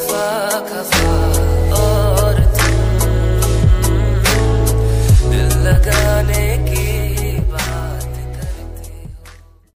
fuck